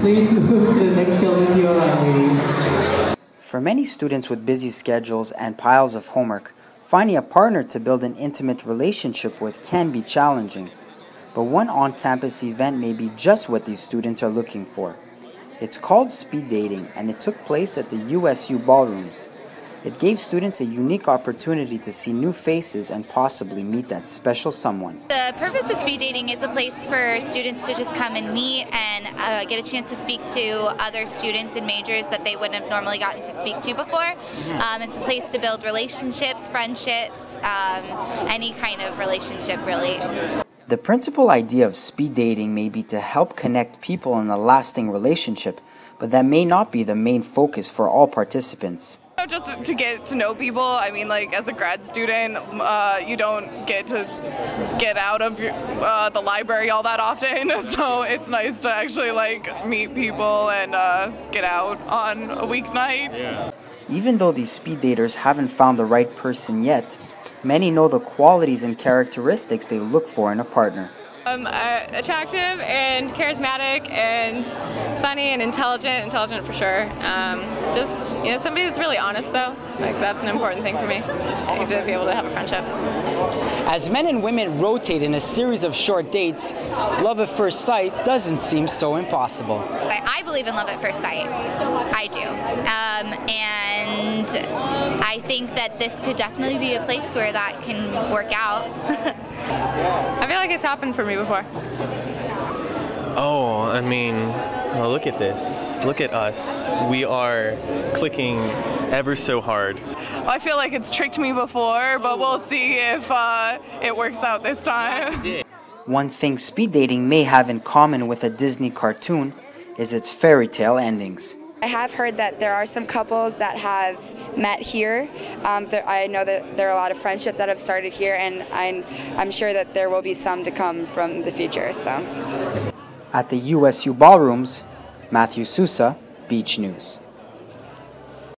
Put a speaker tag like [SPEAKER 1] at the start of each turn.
[SPEAKER 1] Please move to the next runway.
[SPEAKER 2] For many students with busy schedules and piles of homework, finding a partner to build an intimate relationship with can be challenging. But one on campus event may be just what these students are looking for. It's called speed dating and it took place at the USU ballrooms. It gave students a unique opportunity to see new faces and possibly meet that special someone.
[SPEAKER 3] The purpose of speed dating is a place for students to just come and meet and uh, get a chance to speak to other students and majors that they wouldn't have normally gotten to speak to before. Um, it's a place to build relationships, friendships, um, any kind of relationship really.
[SPEAKER 2] The principal idea of speed dating may be to help connect people in a lasting relationship, but that may not be the main focus for all participants.
[SPEAKER 4] Just to get to know people. I mean, like as a grad student, uh, you don't get to get out of your, uh, the library all that often, so it's nice to actually like meet people and uh, get out on a weeknight. Yeah.
[SPEAKER 2] Even though these speed daters haven't found the right person yet, many know the qualities and characteristics they look for in a partner.
[SPEAKER 5] Um, uh, attractive and charismatic and funny and intelligent, intelligent for sure. Um, just, you know, somebody that's really honest though. Like that's an important thing for me, to be able to have a friendship.
[SPEAKER 2] As men and women rotate in a series of short dates, love at first sight doesn't seem so impossible.
[SPEAKER 3] I believe in love at first sight. I do. Um, and I think that this could definitely be a place where that can work out.
[SPEAKER 5] I feel like it's happened for me before.
[SPEAKER 6] Oh, I mean, well, look at this. Look at us. We are clicking ever so hard.
[SPEAKER 4] I feel like it's tricked me before, but we'll see if uh, it works out this time.
[SPEAKER 2] One thing speed dating may have in common with a Disney cartoon is its fairy tale endings.
[SPEAKER 7] I have heard that there are some couples that have met here. Um, there, I know that there are a lot of friendships that have started here, and I'm, I'm sure that there will be some to come from the future. So,
[SPEAKER 2] At the USU ballrooms, Matthew Sousa, Beach News.